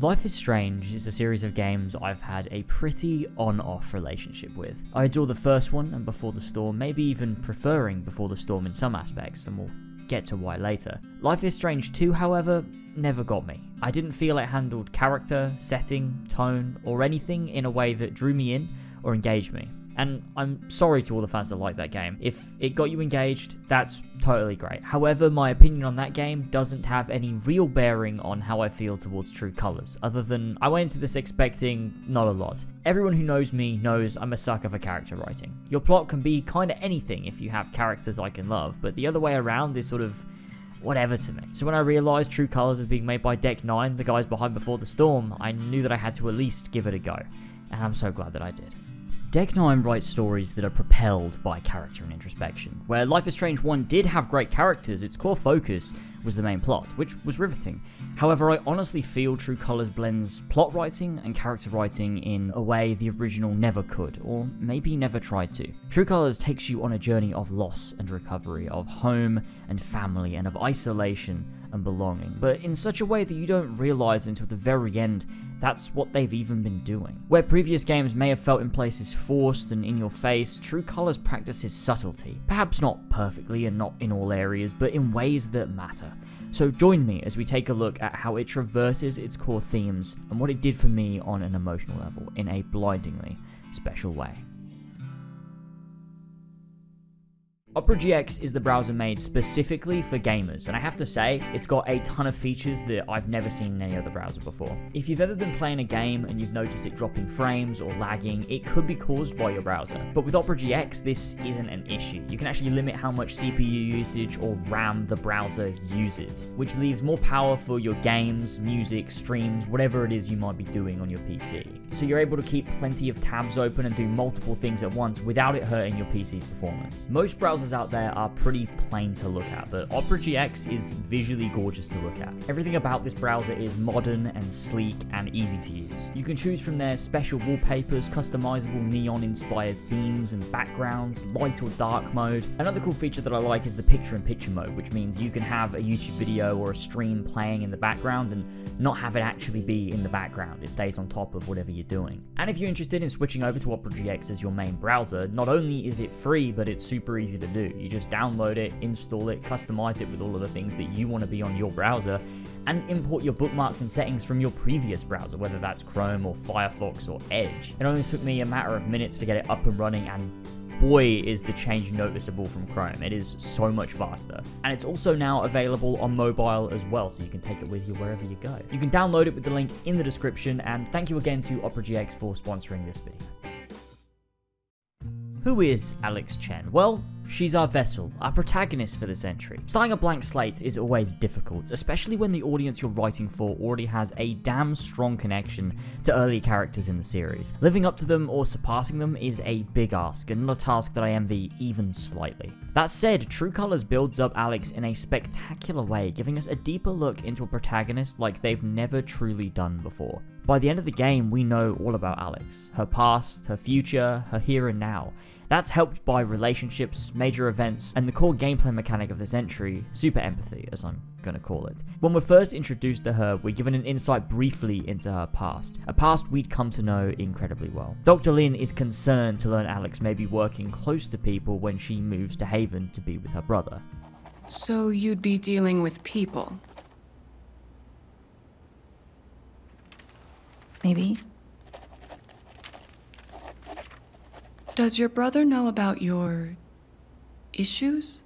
Life is Strange is a series of games I've had a pretty on-off relationship with. I adore the first one and Before the Storm, maybe even preferring Before the Storm in some aspects, and we'll get to why later. Life is Strange 2, however, never got me. I didn't feel it handled character, setting, tone, or anything in a way that drew me in or engaged me. And I'm sorry to all the fans that like that game. If it got you engaged, that's totally great. However, my opinion on that game doesn't have any real bearing on how I feel towards True Colors, other than I went into this expecting not a lot. Everyone who knows me knows I'm a sucker for character writing. Your plot can be kinda anything if you have characters I can love, but the other way around is sort of whatever to me. So when I realised True Colors was being made by Deck 9, the guys behind Before the Storm, I knew that I had to at least give it a go. And I'm so glad that I did. Deck 9 writes stories that are propelled by character and introspection. Where Life is Strange 1 did have great characters, its core focus was the main plot, which was riveting. However, I honestly feel True Colors blends plot writing and character writing in a way the original never could, or maybe never tried to. True Colors takes you on a journey of loss and recovery, of home and family, and of isolation and belonging, but in such a way that you don't realize until the very end that's what they've even been doing. Where previous games may have felt in places forced and in your face, True Colors practices subtlety. Perhaps not perfectly and not in all areas, but in ways that matter. So join me as we take a look at how it traverses its core themes and what it did for me on an emotional level in a blindingly special way. Opera GX is the browser made specifically for gamers, and I have to say, it's got a ton of features that I've never seen in any other browser before. If you've ever been playing a game and you've noticed it dropping frames or lagging, it could be caused by your browser. But with Opera GX, this isn't an issue. You can actually limit how much CPU usage or RAM the browser uses, which leaves more power for your games, music, streams, whatever it is you might be doing on your PC. So you're able to keep plenty of tabs open and do multiple things at once without it hurting your PC's performance. Most browsers out there are pretty plain to look at, but Opera GX is visually gorgeous to look at. Everything about this browser is modern and sleek and easy to use. You can choose from their special wallpapers, customizable neon-inspired themes and backgrounds, light or dark mode. Another cool feature that I like is the picture-in-picture -picture mode, which means you can have a YouTube video or a stream playing in the background and not have it actually be in the background. It stays on top of whatever you're doing. And if you're interested in switching over to Opera GX as your main browser, not only is it free, but it's super easy to do do. You just download it, install it, customize it with all of the things that you want to be on your browser, and import your bookmarks and settings from your previous browser, whether that's Chrome or Firefox or Edge. It only took me a matter of minutes to get it up and running and boy is the change noticeable from Chrome. It is so much faster. And it's also now available on mobile as well, so you can take it with you wherever you go. You can download it with the link in the description, and thank you again to Opera GX for sponsoring this video. Who is Alex Chen? Well, She's our vessel, our protagonist for this entry. Starting a blank slate is always difficult, especially when the audience you're writing for already has a damn strong connection to early characters in the series. Living up to them or surpassing them is a big ask, and not a task that I envy even slightly. That said, True Colors builds up Alex in a spectacular way, giving us a deeper look into a protagonist like they've never truly done before. By the end of the game, we know all about Alex, her past, her future, her here and now. That's helped by relationships, major events, and the core gameplay mechanic of this entry, super empathy, as I'm gonna call it. When we're first introduced to her, we're given an insight briefly into her past, a past we'd come to know incredibly well. Dr. Lin is concerned to learn Alex may be working close to people when she moves to Haven to be with her brother. So you'd be dealing with people? Maybe. Does your brother know about your issues?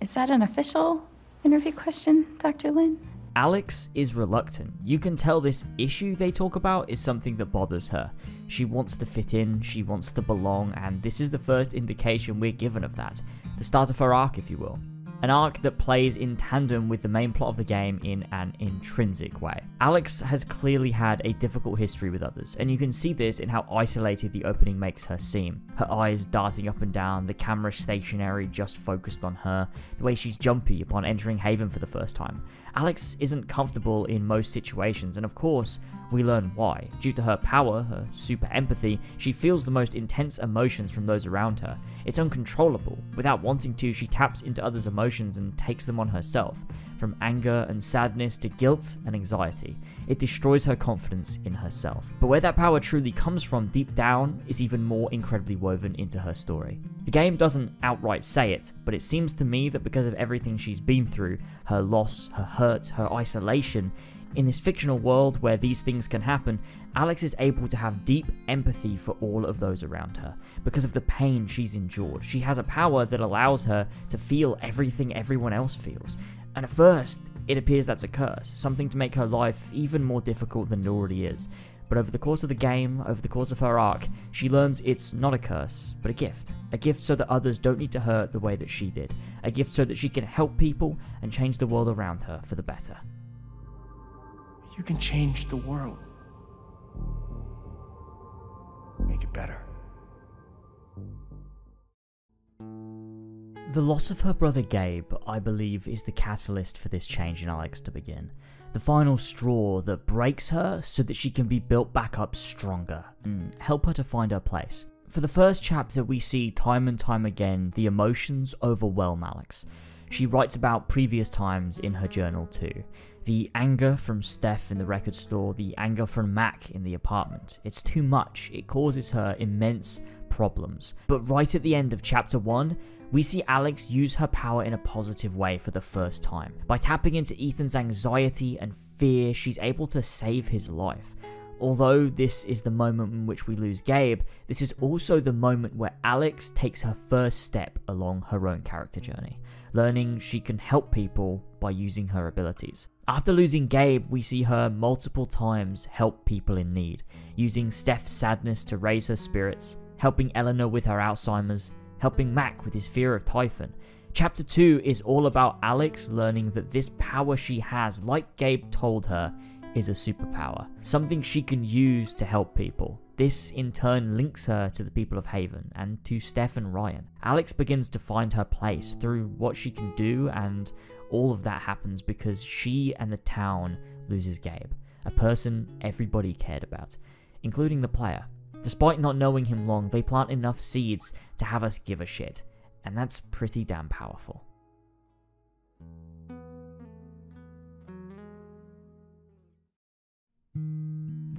Is that an official interview question, Dr. Lin? Alex is reluctant. You can tell this issue they talk about is something that bothers her. She wants to fit in, she wants to belong, and this is the first indication we're given of that. The start of her arc, if you will an arc that plays in tandem with the main plot of the game in an intrinsic way. Alex has clearly had a difficult history with others, and you can see this in how isolated the opening makes her seem. Her eyes darting up and down, the camera stationary just focused on her, the way she's jumpy upon entering Haven for the first time. Alex isn't comfortable in most situations, and of course, We learn why. Due to her power, her super empathy, she feels the most intense emotions from those around her. It's uncontrollable. Without wanting to, she taps into others' emotions and takes them on herself, from anger and sadness to guilt and anxiety. It destroys her confidence in herself. But where that power truly comes from deep down is even more incredibly woven into her story. The game doesn't outright say it, but it seems to me that because of everything she's been through, her loss, her hurt, her isolation, in this fictional world where these things can happen, Alex is able to have deep empathy for all of those around her. Because of the pain she's endured, she has a power that allows her to feel everything everyone else feels. And at first, it appears that's a curse, something to make her life even more difficult than it already is. But over the course of the game, over the course of her arc, she learns it's not a curse, but a gift. A gift so that others don't need to hurt the way that she did. A gift so that she can help people and change the world around her for the better. You can change the world. Make it better. The loss of her brother Gabe, I believe, is the catalyst for this change in Alex to begin. The final straw that breaks her so that she can be built back up stronger and help her to find her place. For the first chapter, we see time and time again the emotions overwhelm Alex. She writes about previous times in her journal too. The anger from Steph in the record store, the anger from Mac in the apartment. It's too much, it causes her immense problems. But right at the end of chapter 1, we see Alex use her power in a positive way for the first time. By tapping into Ethan's anxiety and fear, she's able to save his life. Although this is the moment in which we lose Gabe, this is also the moment where Alex takes her first step along her own character journey, learning she can help people by using her abilities. After losing Gabe, we see her multiple times help people in need, using Steph's sadness to raise her spirits, helping Eleanor with her Alzheimer's, helping Mac with his fear of Typhon. Chapter 2 is all about Alex learning that this power she has, like Gabe told her, is a superpower, something she can use to help people. This in turn links her to the people of Haven and to Steph and Ryan. Alex begins to find her place through what she can do, and all of that happens because she and the town loses Gabe, a person everybody cared about, including the player. Despite not knowing him long, they plant enough seeds to have us give a shit, and that's pretty damn powerful.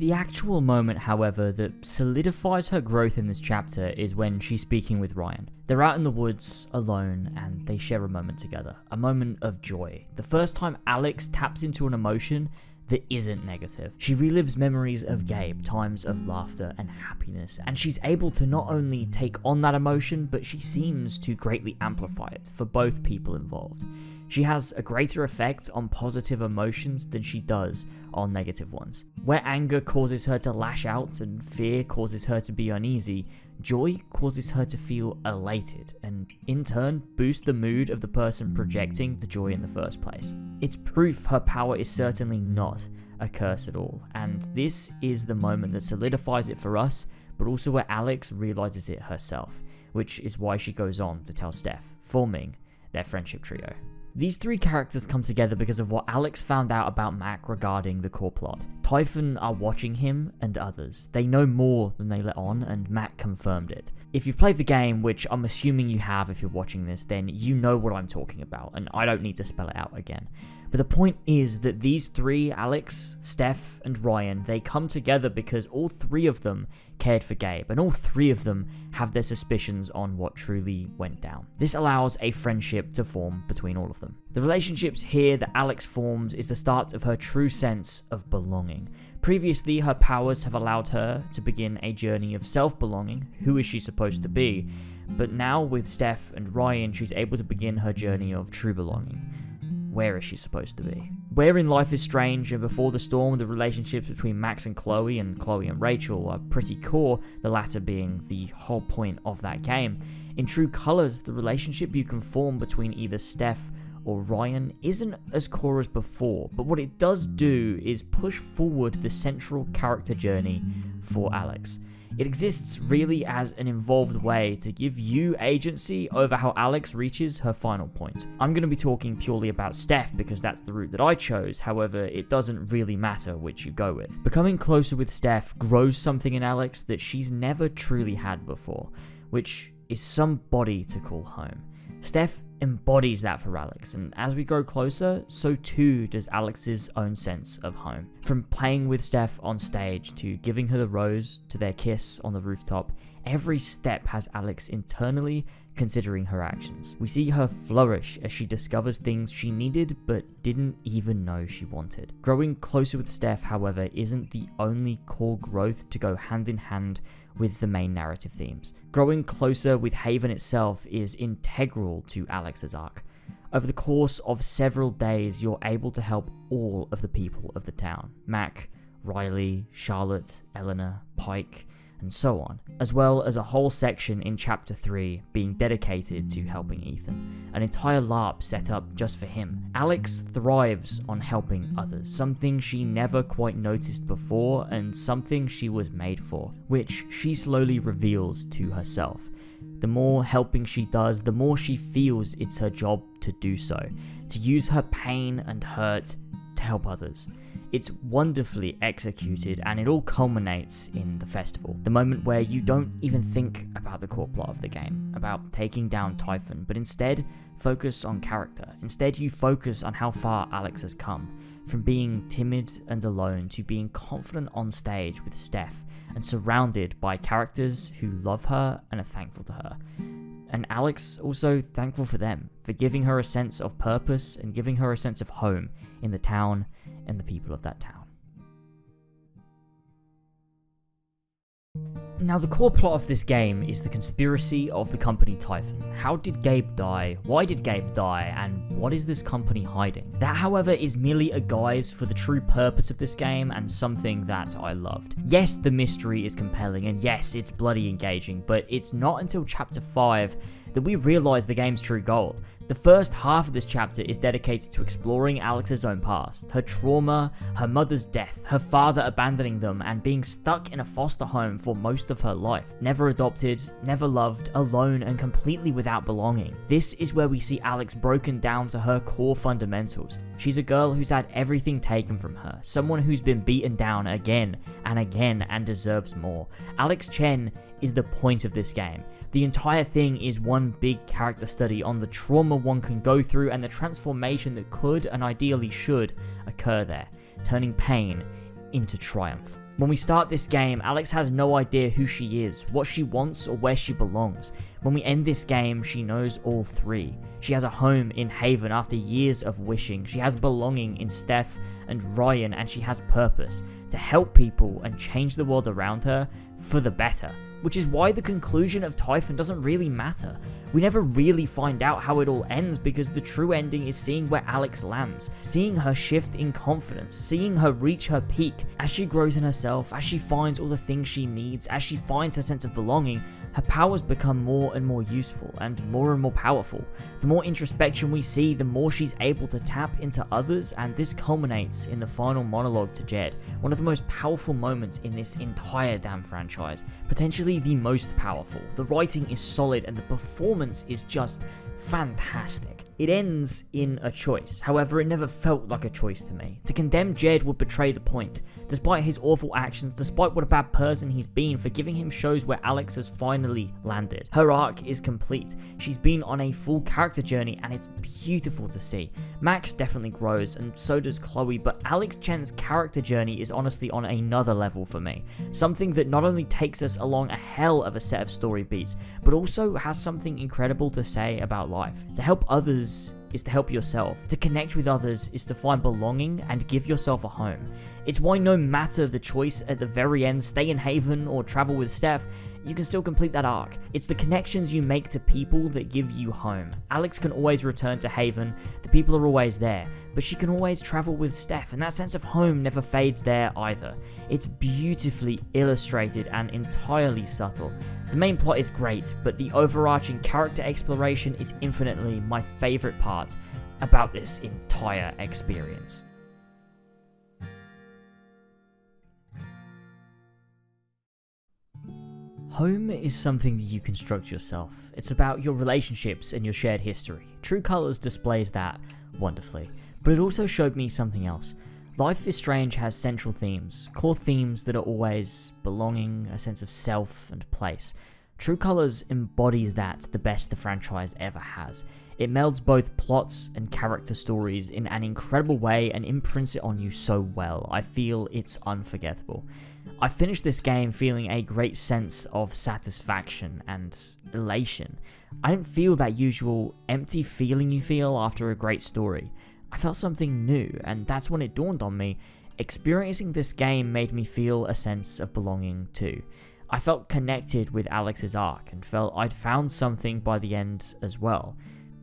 The actual moment, however, that solidifies her growth in this chapter is when she's speaking with Ryan. They're out in the woods, alone, and they share a moment together. A moment of joy. The first time Alex taps into an emotion that isn't negative. She relives memories of Gabe, times of laughter and happiness, and she's able to not only take on that emotion, but she seems to greatly amplify it for both people involved. She has a greater effect on positive emotions than she does on negative ones. Where anger causes her to lash out and fear causes her to be uneasy, joy causes her to feel elated and in turn boost the mood of the person projecting the joy in the first place. It's proof her power is certainly not a curse at all, and this is the moment that solidifies it for us, but also where Alex realizes it herself, which is why she goes on to tell Steph, forming their friendship trio. These three characters come together because of what Alex found out about Mac regarding the core plot. Typhon are watching him and others. They know more than they let on, and Mac confirmed it. If you've played the game, which I'm assuming you have if you're watching this, then you know what I'm talking about, and I don't need to spell it out again. But the point is that these three, Alex, Steph, and Ryan, they come together because all three of them cared for Gabe, and all three of them have their suspicions on what truly went down. This allows a friendship to form between all of them. The relationships here that Alex forms is the start of her true sense of belonging. Previously, her powers have allowed her to begin a journey of self belonging. Who is she supposed to be? But now, with Steph and Ryan, she's able to begin her journey of true belonging where is she supposed to be? Where in Life is Strange and Before the Storm, the relationships between Max and Chloe and Chloe and Rachel are pretty core, the latter being the whole point of that game. In True Colors, the relationship you can form between either Steph or Ryan isn't as core as before, but what it does do is push forward the central character journey for Alex. It exists really as an involved way to give you agency over how Alex reaches her final point. I'm going to be talking purely about Steph because that's the route that I chose, however, it doesn't really matter which you go with. Becoming closer with Steph grows something in Alex that she's never truly had before, which is somebody to call home. Steph embodies that for Alex, and as we grow closer, so too does Alex's own sense of home. From playing with Steph on stage to giving her the rose to their kiss on the rooftop, every step has Alex internally considering her actions. We see her flourish as she discovers things she needed but didn't even know she wanted. Growing closer with Steph, however, isn't the only core growth to go hand in hand with the main narrative themes. Growing closer with Haven itself is integral to Alex's arc. Over the course of several days, you're able to help all of the people of the town Mac, Riley, Charlotte, Eleanor, Pike, and so on, as well as a whole section in Chapter 3 being dedicated to helping Ethan, an entire LARP set up just for him. Alex thrives on helping others, something she never quite noticed before and something she was made for, which she slowly reveals to herself. The more helping she does, the more she feels it's her job to do so, to use her pain and hurt to help others. It's wonderfully executed and it all culminates in the festival. The moment where you don't even think about the core plot of the game, about taking down Typhon, but instead focus on character. Instead, you focus on how far Alex has come, from being timid and alone to being confident on stage with Steph and surrounded by characters who love her and are thankful to her. And Alex also thankful for them, for giving her a sense of purpose and giving her a sense of home in the town and the people of that town. Now, the core plot of this game is the conspiracy of the company Typhon. How did Gabe die? Why did Gabe die? And what is this company hiding? That, however, is merely a guise for the true purpose of this game and something that I loved. Yes, the mystery is compelling, and yes, it's bloody engaging, but it's not until chapter 5 that we realize the game's true goal. The first half of this chapter is dedicated to exploring Alex's own past, her trauma, her mother's death, her father abandoning them, and being stuck in a foster home for most of her life. Never adopted, never loved, alone, and completely without belonging. This is where we see Alex broken down to her core fundamentals. She's a girl who's had everything taken from her, someone who's been beaten down again and again and deserves more. Alex Chen is the point of this game. The entire thing is one big character study on the trauma one can go through and the transformation that could and ideally should occur there, turning pain into triumph. When we start this game, Alex has no idea who she is, what she wants, or where she belongs. When we end this game, she knows all three. She has a home in Haven after years of wishing. She has belonging in Steph and Ryan, and she has purpose to help people and change the world around her for the better which is why the conclusion of Typhon doesn't really matter. We never really find out how it all ends because the true ending is seeing where Alex lands, seeing her shift in confidence, seeing her reach her peak as she grows in herself, as she finds all the things she needs, as she finds her sense of belonging, her powers become more and more useful and more and more powerful. The more introspection we see, the more she's able to tap into others, and this culminates in the final monologue to Jed, one of the most powerful moments in this entire damn franchise, potentially the most powerful. The writing is solid and the performance is just fantastic. It ends in a choice, however, it never felt like a choice to me. To condemn Jed would betray the point. Despite his awful actions, despite what a bad person he's been, forgiving him shows where Alex has finally landed. Her arc is complete. She's been on a full character journey and it's beautiful to see. Max definitely grows and so does Chloe, but Alex Chen's character journey is honestly on another level for me. Something that not only takes us along a hell of a set of story beats, but also has something incredible to say about life. To help others is to help yourself. To connect with others is to find belonging and give yourself a home. It's why no matter the choice at the very end, stay in Haven or travel with Steph, you can still complete that arc. It's the connections you make to people that give you home. Alex can always return to Haven, the people are always there, but she can always travel with Steph, and that sense of home never fades there either. It's beautifully illustrated and entirely subtle. The main plot is great, but the overarching character exploration is infinitely my favourite part about this entire experience. Home is something that you construct yourself. It's about your relationships and your shared history. True Colors displays that wonderfully. But it also showed me something else. Life is Strange has central themes, core themes that are always belonging, a sense of self and place. True Colors embodies that the best the franchise ever has. It melds both plots and character stories in an incredible way and imprints it on you so well. I feel it's unforgettable. I finished this game feeling a great sense of satisfaction and elation. I didn't feel that usual empty feeling you feel after a great story. I felt something new, and that's when it dawned on me. Experiencing this game made me feel a sense of belonging too. I felt connected with Alex's arc and felt I'd found something by the end as well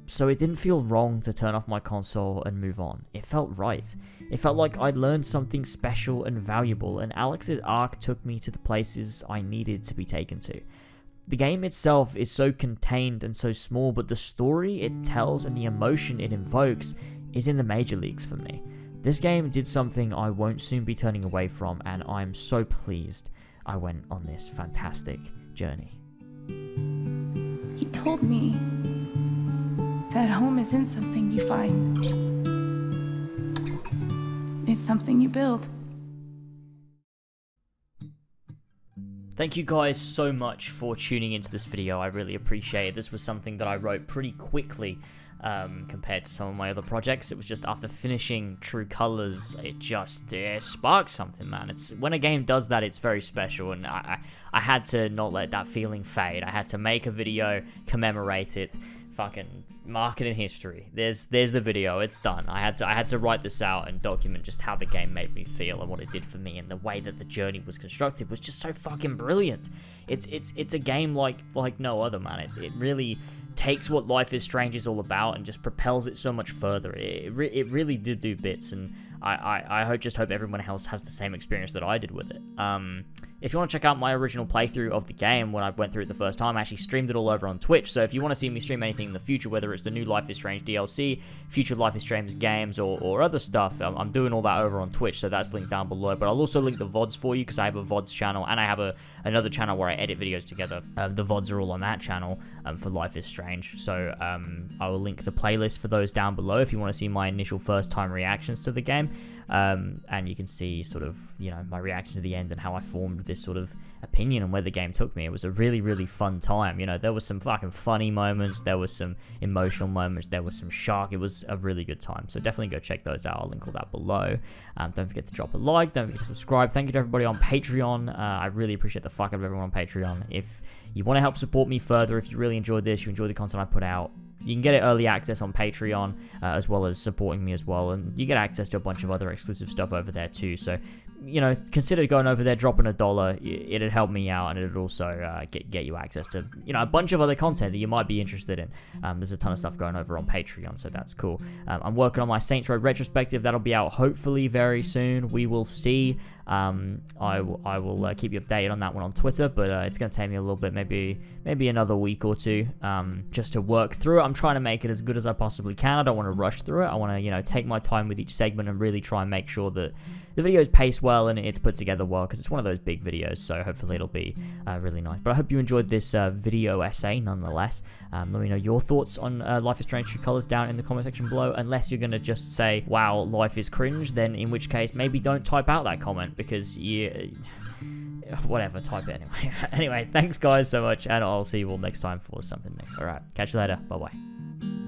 so it didn't feel wrong to turn off my console and move on. It felt right. It felt like I'd learned something special and valuable, and Alex's arc took me to the places I needed to be taken to. The game itself is so contained and so small, but the story it tells and the emotion it invokes is in the major leagues for me. This game did something I won't soon be turning away from, and I'm so pleased I went on this fantastic journey. He told me that home isn't something you find, it's something you build. Thank you guys so much for tuning into this video. I really appreciate it. This was something that I wrote pretty quickly um, compared to some of my other projects. It was just after finishing True Colors, it just it sparked something, man. It's when a game does that, it's very special, and I, I, I had to not let that feeling fade. I had to make a video, commemorate it, fucking marketing history. There's there's the video. It's done. I had to I had to write this out and document just how the game made me feel and what it did for me and the way that the journey was constructed was just so fucking brilliant. It's it's it's a game like like no other man. It, it really takes what Life is Strange is all about and just propels it so much further. It, re it really did do bits, and I, I, hope, just hope everyone else has the same experience that I did with it. Um, if you want to check out my original playthrough of the game when I went through it the first time, I actually streamed it all over on Twitch. So if you want to see me stream anything in the future, whether it's the new Life is Strange DLC, future Life is Strange games, or, or other stuff, I'm, I'm doing all that over on Twitch. So that's linked down below. But I'll also link the VODs for you because I have a VODs channel and I have a another channel where I edit videos together. Um, the VODs are all on that channel um, for Life is Strange. So um, I will link the playlist for those down below if you want to see my initial first time reactions to the game. Um, and you can see sort of, you know, my reaction to the end and how I formed this sort of opinion on where the game took me. It was a really, really fun time. You know, there was some fucking funny moments, there was some emotional moments, there was some shock. It was a really good time. So definitely go check those out. I'll link all that below. Um, don't forget to drop a like. Don't forget to subscribe. Thank you to everybody on Patreon. Uh, I really appreciate the fuck out of everyone on Patreon. If you want to help support me further, if you really enjoyed this, you enjoy the content I put out, you can get it early access on Patreon, uh, as well as supporting me as well, and you get access to a bunch of other exclusive stuff over there too. So, you know, consider going over there, dropping a dollar. It'd help me out, and it'd also uh, get get you access to you know a bunch of other content that you might be interested in. Um, there's a ton of stuff going over on Patreon, so that's cool. Um, I'm working on my Saints Row retrospective. That'll be out hopefully very soon. We will see. Um, I I will uh, keep you updated on that one on Twitter, but uh, it's going to take me a little bit, maybe maybe another week or two, um, just to work through it. I'm trying to make it as good as I possibly can. I don't want to rush through it. I want to you know take my time with each segment and really try and make sure that the video is paced well and it's put together well because it's one of those big videos. So hopefully it'll be uh, really nice. But I hope you enjoyed this uh, video essay nonetheless. Um, let me know your thoughts on uh, Life is Strange True Colors down in the comment section below. Unless you're going to just say, wow, life is cringe, then in which case maybe don't type out that comment because you whatever, type it anyway. anyway, thanks guys so much, and I'll see you all next time for something new. Alright, catch you later. Bye bye.